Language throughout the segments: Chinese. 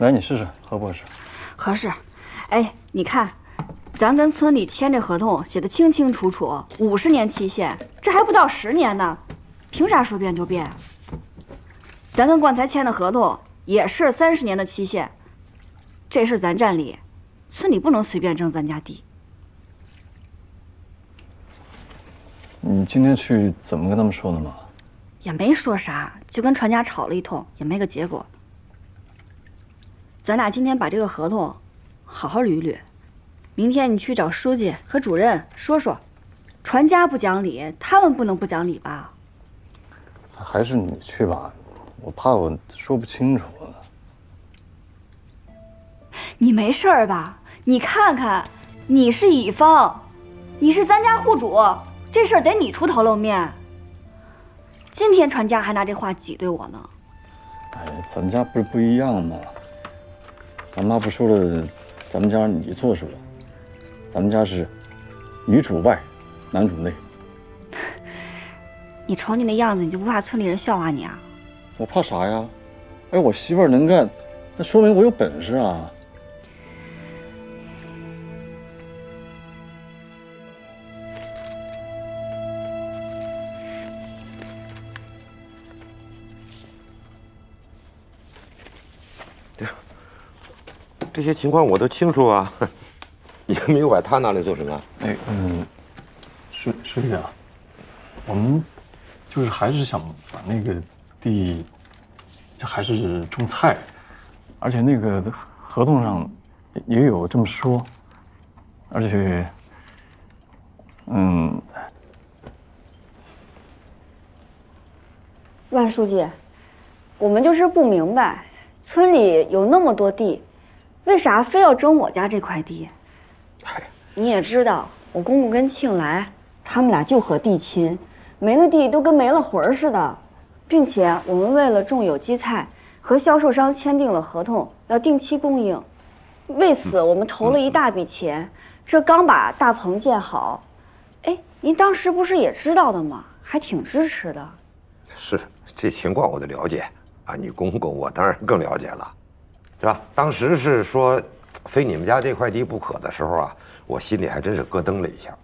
来，你试试，合不合适？合适。哎，你看，咱跟村里签这合同写的清清楚楚，五十年期限，这还不到十年呢，凭啥说变就变？咱跟冠才签的合同也是三十年的期限，这是咱占理，村里不能随便征咱家地。你今天去怎么跟他们说的嘛？也没说啥，就跟船家吵了一通，也没个结果。咱俩今天把这个合同好好捋一捋，明天你去找书记和主任说说，传家不讲理，他们不能不讲理吧？还是你去吧，我怕我说不清楚。你没事儿吧？你看看，你是乙方，你是咱家户主。这事儿得你出头露面。今天传家还拿这话挤兑我呢。哎，咱家不是不一样吗？咱妈不说了，咱们家你做主。咱们家是女主外，男主内。你瞅你那样子，你就不怕村里人笑话你啊？我怕啥呀？哎，我媳妇儿能干，那说明我有本事啊。这些情况我都清楚啊，你没有把他拿来做什么？哎，嗯，书书记啊，我们就是还是想把那个地，这还是种菜，而且那个合同上也有这么说，而且，嗯，万书记，我们就是不明白，村里有那么多地。为啥非要争我家这块地？你也知道，我公公跟庆来他们俩就和地亲，没了地都跟没了魂似的。并且我们为了种有机菜，和销售商签订了合同，要定期供应。为此，我们投了一大笔钱。这刚把大棚建好，哎，您当时不是也知道的吗？还挺支持的。是，这情况我都了解。啊，你公公我当然更了解了。是吧？当时是说非你们家这块地不可的时候啊，我心里还真是咯噔了一下，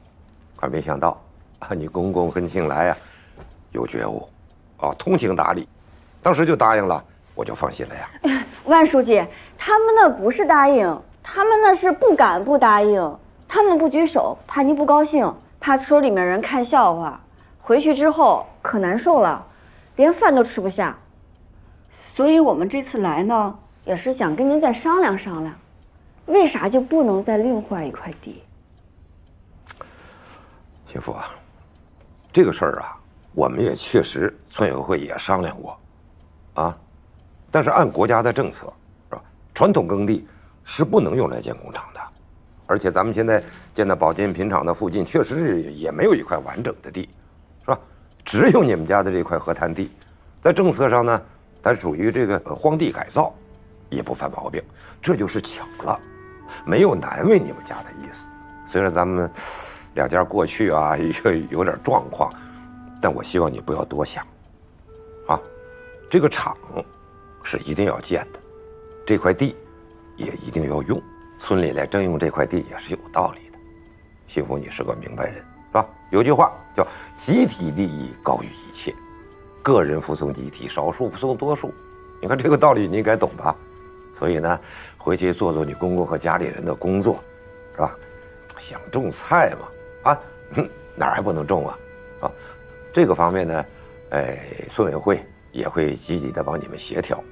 可没想到啊，你公公跟庆来呀有觉悟，啊，通情达理，当时就答应了，我就放心了呀。万书记，他们那不是答应，他们那是不敢不答应，他们不举手，怕您不高兴，怕村里面人看笑话，回去之后可难受了，连饭都吃不下。所以我们这次来呢。也是想跟您再商量商量，为啥就不能再另换一块地？媳妇啊，这个事儿啊，我们也确实村委会也商量过，啊，但是按国家的政策，是吧？传统耕地是不能用来建工厂的，而且咱们现在建的保健品厂的附近，确实是也没有一块完整的地，是吧？只有你们家的这块河滩地，在政策上呢，它属于这个荒地改造。也不犯毛病，这就是巧了，没有难为你们家的意思。虽然咱们两家过去啊 有有点状况，但我希望你不要多想。啊，这个厂是一定要建的，这块地也一定要用，村里来征用这块地也是有道理的。幸福，你是个明白人，是吧？有句话叫“集体利益高于一切”，个人服从集体，少数服从多数。你看这个道理，你应该懂吧？所以呢，回去做做你公公和家里人的工作，是吧？想种菜嘛，啊，哪儿还不能种啊？啊，这个方面呢，哎，村委会也会积极的帮你们协调。